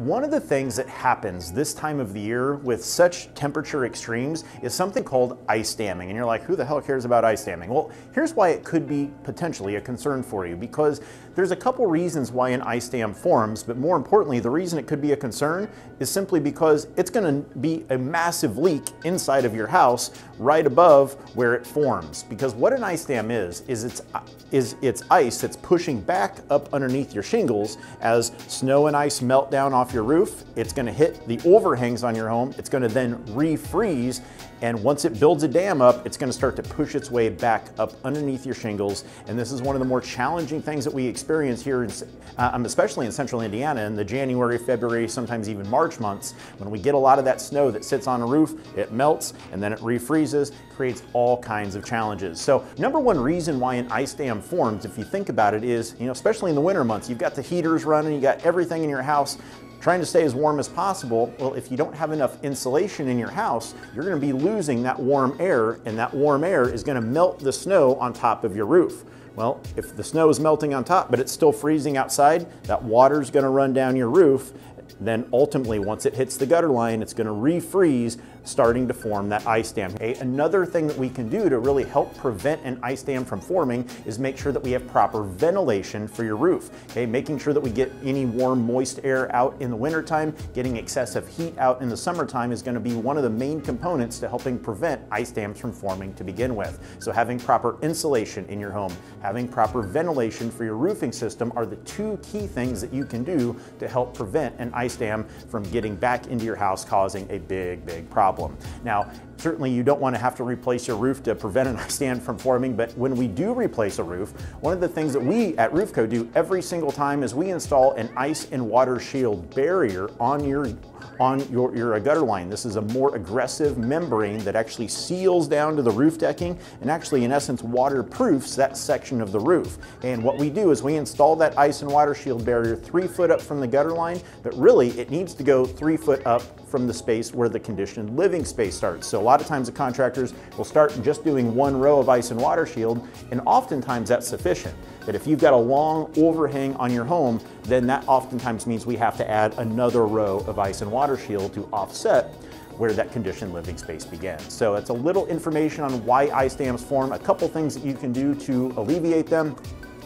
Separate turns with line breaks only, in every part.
One of the things that happens this time of the year with such temperature extremes is something called ice damming. And you're like, who the hell cares about ice damming? Well, here's why it could be potentially a concern for you because there's a couple reasons why an ice dam forms, but more importantly, the reason it could be a concern is simply because it's going to be a massive leak inside of your house right above where it forms. Because what an ice dam is, is it's, is it's ice that's pushing back up underneath your shingles as snow and ice melt down off your roof, it's gonna hit the overhangs on your home, it's gonna then refreeze, and once it builds a dam up, it's gonna start to push its way back up underneath your shingles. And this is one of the more challenging things that we experience here, in, uh, um, especially in central Indiana in the January, February, sometimes even March months, when we get a lot of that snow that sits on a roof, it melts, and then it refreezes, creates all kinds of challenges. So number one reason why an ice dam forms, if you think about it, is, you know, especially in the winter months, you've got the heaters running, you got everything in your house, trying to stay as warm as possible, well, if you don't have enough insulation in your house, you're gonna be losing that warm air, and that warm air is gonna melt the snow on top of your roof. Well, if the snow is melting on top, but it's still freezing outside, that water's gonna run down your roof, then ultimately, once it hits the gutter line, it's gonna refreeze, starting to form that ice dam. Okay, another thing that we can do to really help prevent an ice dam from forming is make sure that we have proper ventilation for your roof. Okay, making sure that we get any warm, moist air out in the wintertime, getting excessive heat out in the summertime is gonna be one of the main components to helping prevent ice dams from forming to begin with. So having proper insulation in your home, having proper ventilation for your roofing system are the two key things that you can do to help prevent an ice dam from getting back into your house causing a big, big problem. Now, certainly you don't want to have to replace your roof to prevent an ice dam from forming, but when we do replace a roof, one of the things that we at Roofco do every single time is we install an ice and water shield barrier on your on your, your gutter line. This is a more aggressive membrane that actually seals down to the roof decking and actually in essence waterproofs that section of the roof. And what we do is we install that ice and water shield barrier three foot up from the gutter line, but really it needs to go three foot up from the space where the conditioned living space starts. So a lot of times the contractors will start just doing one row of ice and water shield, and oftentimes that's sufficient. But if you've got a long overhang on your home, then that oftentimes means we have to add another row of ice and water shield to offset where that conditioned living space begins. So it's a little information on why ice dams form, a couple things that you can do to alleviate them,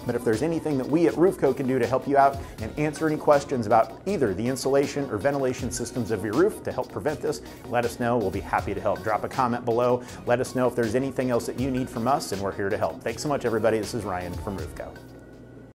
but if there's anything that we at Roofco can do to help you out and answer any questions about either the insulation or ventilation systems of your roof to help prevent this, let us know. We'll be happy to help. Drop a comment below. Let us know if there's anything else that you need from us, and we're here to help. Thanks so much, everybody. This is Ryan from Roofco.